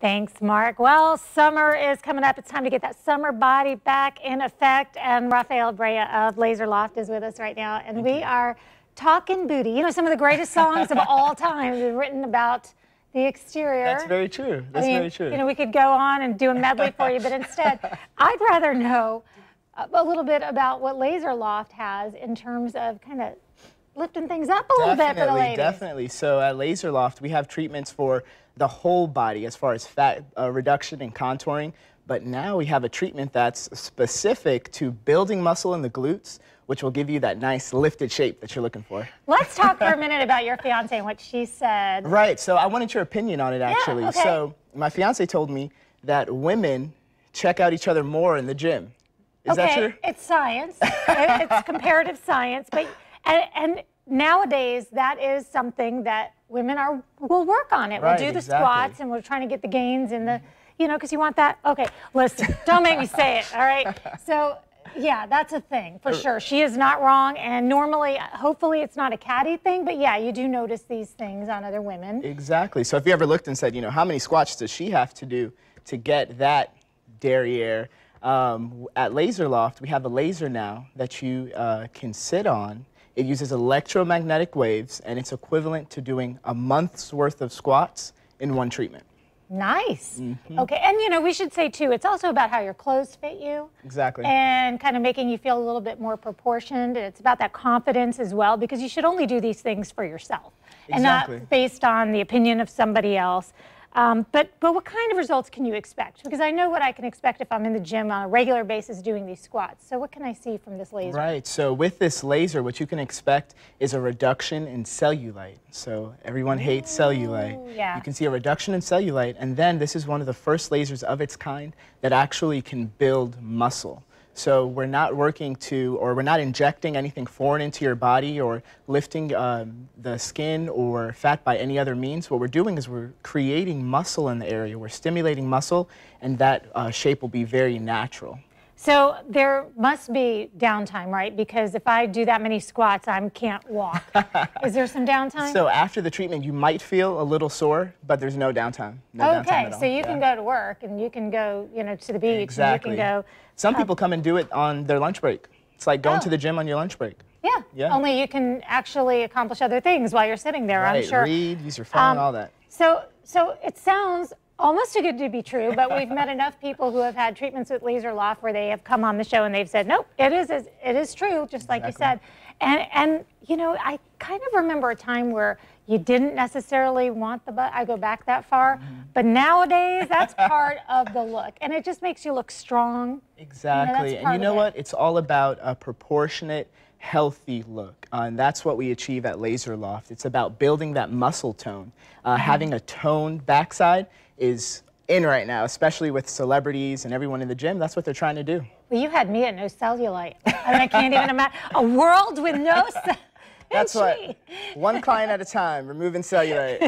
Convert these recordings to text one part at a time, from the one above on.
Thanks, Mark. Well, summer is coming up. It's time to get that summer body back in effect. And Rafael Brea of Laser Loft is with us right now. And Thank we you. are talking booty. You know, some of the greatest songs of all time have been written about the exterior. That's very true. That's I mean, very true. You know, we could go on and do a medley for you, but instead, I'd rather know a little bit about what Laser Loft has in terms of kind of lifting things up a little bit for the ladies. Definitely, So at Laser Loft, we have treatments for the whole body as far as fat uh, reduction and contouring. But now we have a treatment that's specific to building muscle in the glutes, which will give you that nice lifted shape that you're looking for. Let's talk for a minute about your fiance and what she said. Right. So I wanted your opinion on it, actually. Yeah, okay. So my fiance told me that women check out each other more in the gym. Is okay, that true? It's science. it's comparative science, but and, and nowadays that is something that women are will work on it. Right, we'll do the exactly. squats and we're trying to get the gains in the, you know, because you want that. Okay, listen, don't make me say it. All right. So yeah, that's a thing for sure. She is not wrong, and normally, hopefully, it's not a catty thing, but yeah, you do notice these things on other women. Exactly. So if you ever looked and said, you know, how many squats does she have to do to get that derriere? Um, at Laser Loft, we have a laser now that you uh, can sit on it uses electromagnetic waves, and it's equivalent to doing a month's worth of squats in one treatment. Nice. Mm -hmm. Okay, and you know, we should say too, it's also about how your clothes fit you. Exactly. And kind of making you feel a little bit more proportioned. It's about that confidence as well, because you should only do these things for yourself exactly. and not based on the opinion of somebody else. Um, but, but what kind of results can you expect? Because I know what I can expect if I'm in the gym on a regular basis doing these squats. So what can I see from this laser? Right. So with this laser, what you can expect is a reduction in cellulite. So everyone hates Ooh, cellulite. Yeah. You can see a reduction in cellulite. And then this is one of the first lasers of its kind that actually can build muscle. So we're not working to, or we're not injecting anything foreign into your body or lifting um, the skin or fat by any other means. What we're doing is we're creating muscle in the area. We're stimulating muscle, and that uh, shape will be very natural. So there must be downtime, right? Because if I do that many squats, I can't walk. Is there some downtime? So after the treatment, you might feel a little sore, but there's no downtime. No okay, downtime so you yeah. can go to work and you can go, you know, to the beach. Exactly. And you can go. Some people come and do it on their lunch break. It's like going oh. to the gym on your lunch break. Yeah. yeah. Only you can actually accomplish other things while you're sitting there. Right. I'm sure. Read, use your phone, um, all that. So, so it sounds almost too good to be true, but we've met enough people who have had treatments with Laser Loft where they have come on the show and they've said, nope, it is, it is true, just like exactly. you said. And, and, you know, I kind of remember a time where you didn't necessarily want the butt. I go back that far. Mm -hmm. But nowadays, that's part of the look. And it just makes you look strong. Exactly. You know, and you know what? It's all about a proportionate, healthy look. Uh, and that's what we achieve at Laser Loft. It's about building that muscle tone. Uh, mm -hmm. Having a toned backside is in right now, especially with celebrities and everyone in the gym. That's what they're trying to do. Well, you had me at no cellulite. I mean, I can't even imagine a world with no. cellulite. That's what. One client at a time, removing cellulite.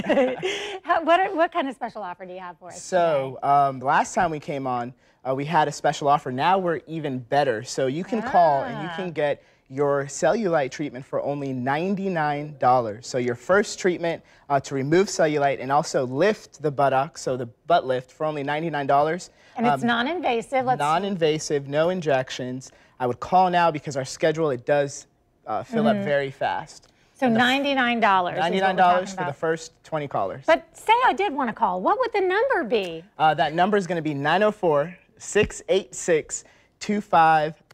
How, what, are, what kind of special offer do you have for us? So, um, last time we came on, uh, we had a special offer. Now we're even better. So you can ah. call and you can ah. get your cellulite treatment for only $99. So your first treatment uh, to remove cellulite and also lift the buttocks, so the butt lift for only $99. And it's um, non-invasive. Non-invasive, no injections. I would call now because our schedule, it does uh, fill mm -hmm. up mm-hmm. very fast. So $99. $99 for the first 20 callers. But say I did want to call, what would the number be? Uh, that number is going to be 904 686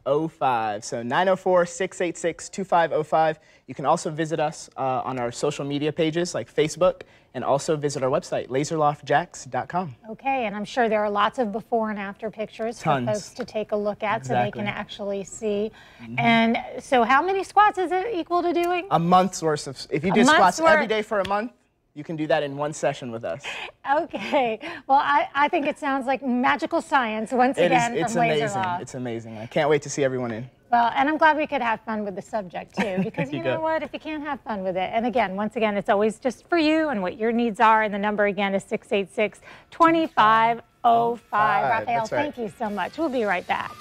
2505. So 904 686 2505. You can also visit us uh, on our social media pages like Facebook and also visit our website, laserloftjacks.com. Okay, and I'm sure there are lots of before and after pictures Tons. for folks to take a look at exactly. so they can actually see. Mm -hmm. And so how many squats is it equal to doing? A month's worth of, if you do squats worth. every day for a month, you can do that in one session with us. Okay. Well, I, I think it sounds like magical science once it again is, it's from amazing. Laser Loft. It's amazing. I can't wait to see everyone in. Well, and I'm glad we could have fun with the subject too, because you, you know go. what? If you can't have fun with it, and again, once again, it's always just for you and what your needs are, and the number again is 686 2505. Raphael, right. thank you so much. We'll be right back.